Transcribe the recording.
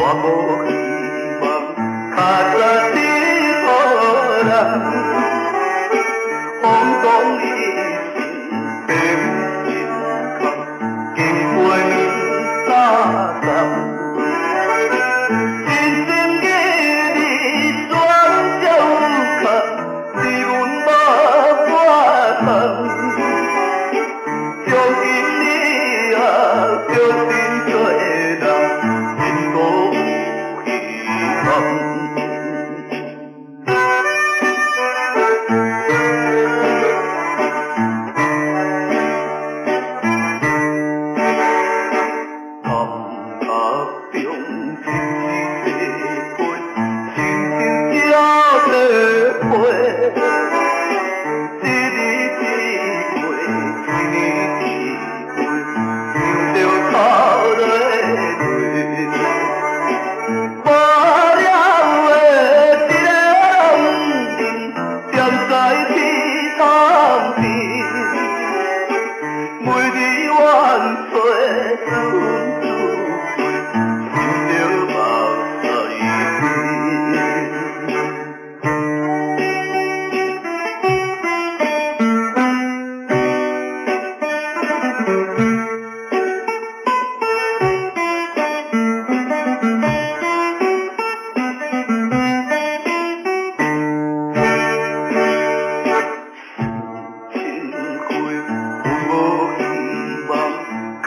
tu amor cada día ora ontong i em em quan ta tam xin xin ge đi xoan châu kha đi run ba qua thần châu in đi à châu Oh. Gandhi